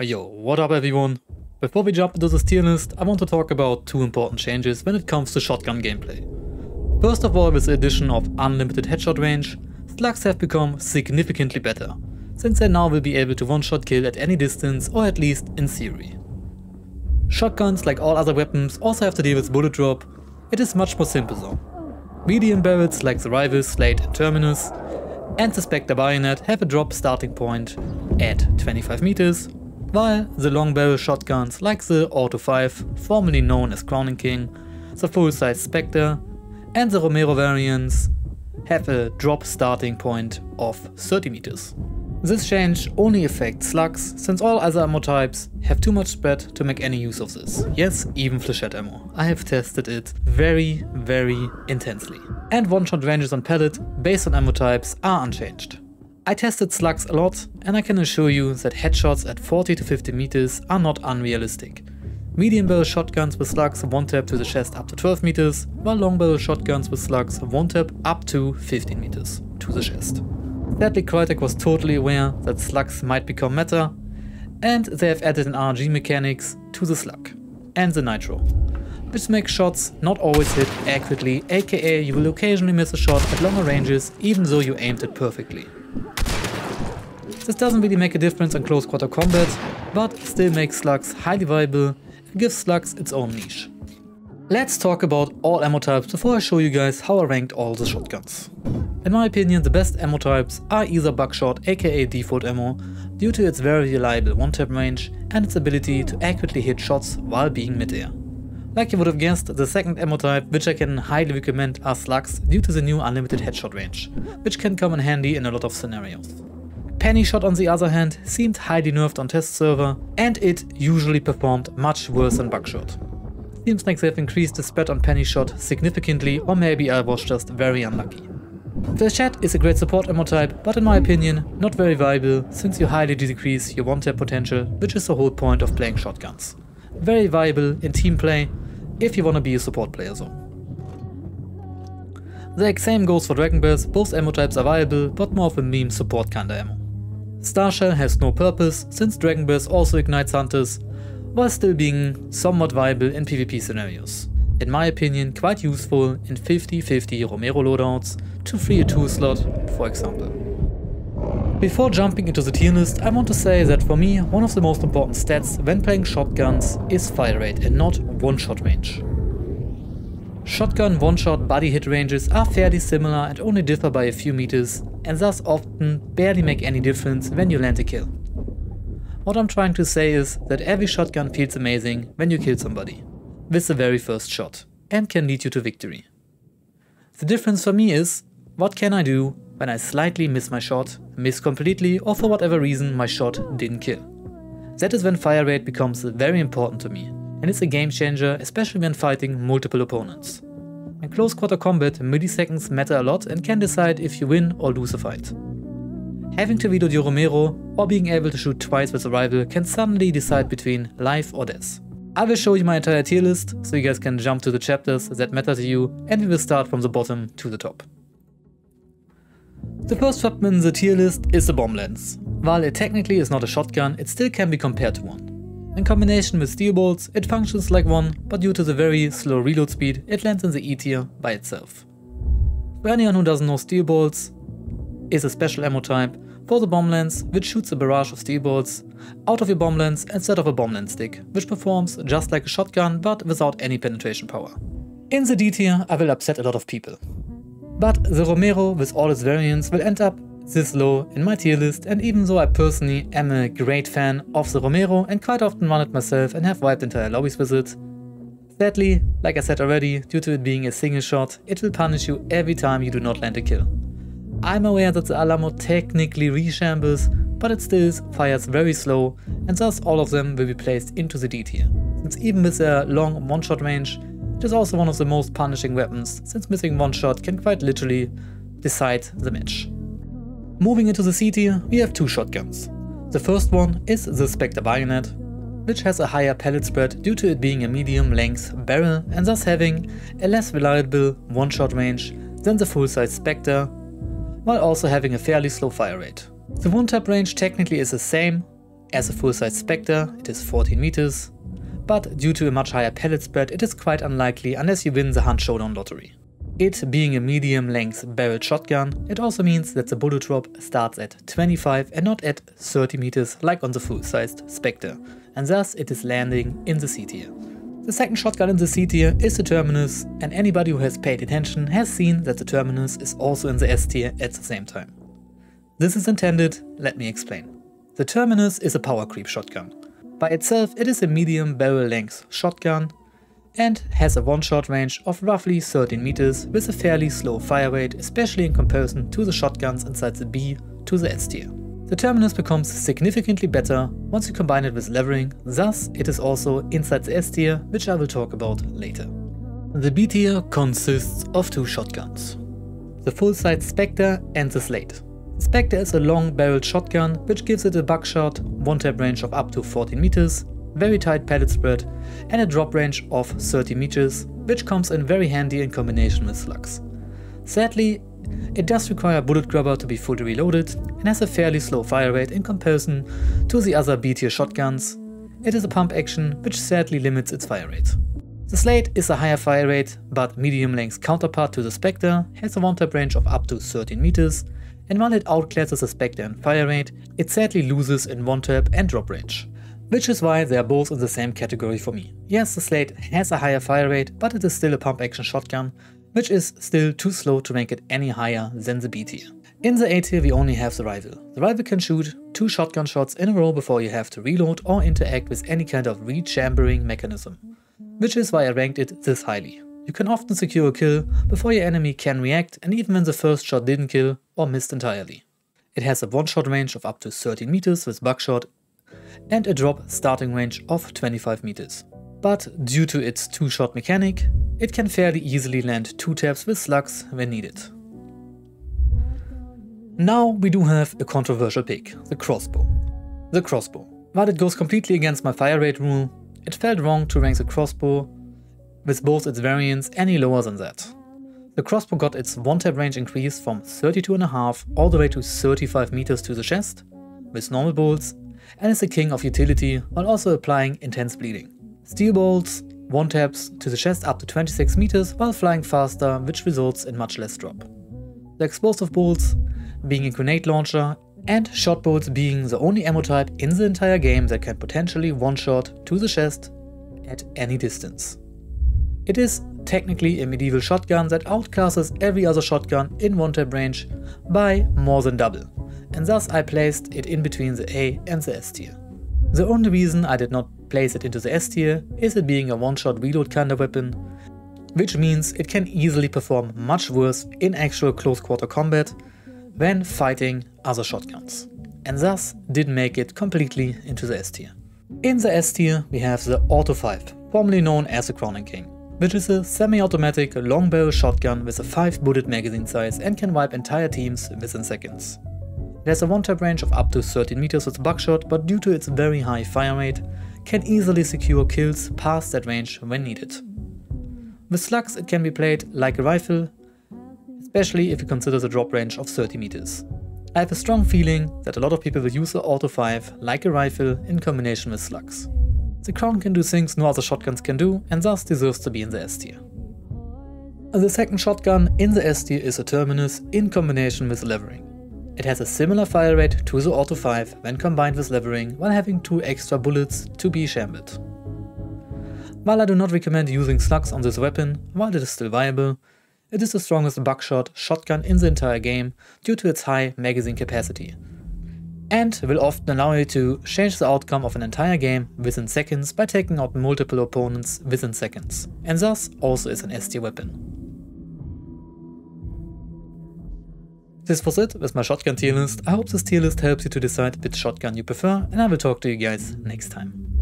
Yo, what up everyone? Before we jump into this tier list, I want to talk about two important changes when it comes to shotgun gameplay. First of all, with the addition of unlimited headshot range, slugs have become significantly better, since they now will be able to one-shot kill at any distance or at least in theory. Shotguns, like all other weapons, also have to deal with bullet drop, it is much more simple though. Medium barrels like the Rivals, Slate and Terminus and the Specter Bayonet have a drop starting point at 25 meters, while the long barrel shotguns like the Auto 5, formerly known as Crown & King, the full-size Specter and the Romero variants have a drop starting point of 30 meters. This change only affects slugs, since all other ammo types have too much spread to make any use of this. Yes, even flechette ammo. I have tested it very, very intensely. And one-shot ranges on pellet, based on ammo types, are unchanged. I tested slugs a lot, and I can assure you that headshots at 40 to 50 meters are not unrealistic. Medium barrel shotguns with slugs one tap to the chest up to 12 meters, while long barrel shotguns with slugs one tap up to 15 meters to the chest. Sadly Crytek was totally aware that slugs might become meta, and they have added an RNG mechanics to the slug and the nitro, which makes shots not always hit accurately, aka you will occasionally miss a shot at longer ranges even though you aimed it perfectly. This doesn't really make a difference in close quarter combat, but still makes slugs highly viable and gives slugs its own niche. Let's talk about all ammo types before I show you guys how I ranked all the shotguns. In my opinion the best ammo types are either buckshot aka default ammo due to its very reliable one-tap range and its ability to accurately hit shots while being mid-air. Like you would have guessed, the second ammo type which I can highly recommend are slugs due to the new unlimited headshot range, which can come in handy in a lot of scenarios. Penny shot on the other hand seemed highly nerfed on test server and it usually performed much worse than buckshot. Seems like they've increased the spread on penny shot significantly or maybe I was just very unlucky. Flechette is a great support ammo type, but in my opinion, not very viable since you highly decrease your one-tap potential, which is the whole point of playing shotguns. Very viable in team play, if you wanna be a support player though. The same goes for Dragon Breath, both ammo types are viable, but more of a meme support kinda ammo. Starshell has no purpose, since Dragon Breath also ignites hunters, while still being somewhat viable in PvP scenarios. In my opinion, quite useful in 50-50 Romero loadouts to free a 2 slot, for example. Before jumping into the tier list, I want to say that for me, one of the most important stats when playing shotguns is fire rate and not one-shot range. Shotgun one-shot body hit ranges are fairly similar and only differ by a few meters, and thus often barely make any difference when you land a kill. What I'm trying to say is that every shotgun feels amazing when you kill somebody, with the very first shot, and can lead you to victory. The difference for me is, what can I do when I slightly miss my shot, miss completely or for whatever reason my shot didn't kill. That is when fire rate becomes very important to me, and it's a game changer especially when fighting multiple opponents. In close quarter combat, milliseconds matter a lot and can decide if you win or lose a fight. Having to reload your Romero or being able to shoot twice with a rival can suddenly decide between life or death. I will show you my entire tier list so you guys can jump to the chapters that matter to you and we will start from the bottom to the top. The first weapon in the tier list is the bomb lance. While it technically is not a shotgun, it still can be compared to one. In combination with steel bolts, it functions like one, but due to the very slow reload speed, it lands in the E tier by itself. For anyone who doesn't know steel bolts, is a special ammo type for the bomb lance, which shoots a barrage of steel bolts out of your bomb lance instead of a bomb lance stick, which performs just like a shotgun but without any penetration power. In the D tier I will upset a lot of people. But the Romero with all its variants will end up this low in my tier list and even though I personally am a great fan of the Romero and quite often run it myself and have wiped entire lobbies with it, sadly, like I said already, due to it being a single shot, it will punish you every time you do not land a kill. I'm aware that the Alamo technically rechambers, but it still fires very slow and thus all of them will be placed into the D tier. Since even with their long one-shot range, it is also one of the most punishing weapons, since missing one shot can quite literally decide the match. Moving into the C tier, we have two shotguns. The first one is the Specter Bayonet, which has a higher pellet spread due to it being a medium length barrel and thus having a less reliable one-shot range than the full-size Specter while also having a fairly slow fire rate. The one-tap range technically is the same, as a full-size Specter it is 14 meters, but due to a much higher pellet spread it is quite unlikely unless you win the Hunt Showdown lottery. It being a medium length barrel shotgun, it also means that the bullet drop starts at 25 and not at 30 meters like on the full-sized Specter, and thus it is landing in the C tier. The second shotgun in the C tier is the Terminus, and anybody who has paid attention has seen that the Terminus is also in the S tier at the same time. This is intended, let me explain. The Terminus is a power creep shotgun. By itself it is a medium barrel length shotgun and has a one-shot range of roughly 13 meters with a fairly slow fire rate, especially in comparison to the shotguns inside the B to the S tier. The Terminus becomes significantly better once you combine it with levering, thus it is also inside the S tier, which I will talk about later. The B tier consists of two shotguns. The full-size Specter and the Slate. Specter is a long-barreled shotgun which gives it a buckshot, one-tap range of up to 14 meters very tight pellet spread and a drop range of 30 meters, which comes in very handy in combination with slugs. Sadly, it does require bullet grubber to be fully reloaded and has a fairly slow fire rate in comparison to the other B-tier shotguns. It is a pump action which sadly limits its fire rate. The Slate is a higher fire rate, but medium length counterpart to the Specter has a one-tap range of up to 13 meters, and while it outclasses the Specter in fire rate, it sadly loses in one-tap and drop range. Which is why they are both in the same category for me. Yes, the Slate has a higher fire rate, but it is still a pump action shotgun, which is still too slow to rank it any higher than the B tier. In the A tier we only have the Rival. The Rival can shoot two shotgun shots in a row before you have to reload or interact with any kind of rechambering mechanism. Which is why I ranked it this highly. You can often secure a kill before your enemy can react and even when the first shot didn't kill or missed entirely. It has a one-shot range of up to 13 meters with buckshot and a drop starting range of 25 meters. But due to its two-shot mechanic, it can fairly easily land two taps with slugs when needed. Now we do have a controversial pick, the crossbow. The crossbow. While it goes completely against my fire rate rule, it felt wrong to rank the crossbow with both its variants any lower than that. The crossbow got its one-tap range increased from 32.5 all the way to 35 meters to the chest, with normal bolts and is the king of utility while also applying intense bleeding. Steel bolts, one taps to the chest up to 26 meters while flying faster which results in much less drop. The explosive bolts being a grenade launcher and shot bolts being the only ammo type in the entire game that can potentially one-shot to the chest at any distance. It is technically a medieval shotgun that outclasses every other shotgun in one-tap range by more than double and thus I placed it in between the A and the S tier. The only reason I did not place it into the S tier is it being a one-shot reload kinda weapon, which means it can easily perform much worse in actual close quarter combat when fighting other shotguns, and thus did make it completely into the S tier. In the S tier we have the Auto 5, formerly known as the Crown & King, which is a semi-automatic long barrel shotgun with a 5 bullet magazine size and can wipe entire teams within seconds. It has a one-tap range of up to 13 meters with buckshot, but due to its very high fire rate, can easily secure kills past that range when needed. With slugs it can be played like a rifle, especially if you consider the drop range of 30 meters. I have a strong feeling that a lot of people will use the Auto 5 like a rifle in combination with slugs. The Crown can do things no other shotguns can do and thus deserves to be in the S tier. The second shotgun in the S tier is a Terminus in combination with levering. It has a similar fire rate to the Auto 5 when combined with levering while having 2 extra bullets to be shambled. While I do not recommend using slugs on this weapon, while it is still viable, it is the strongest buckshot shotgun in the entire game due to its high magazine capacity, and will often allow you to change the outcome of an entire game within seconds by taking out multiple opponents within seconds, and thus also is an S tier weapon. This was it with my shotgun tier list. I hope this tier list helps you to decide which shotgun you prefer and I will talk to you guys next time.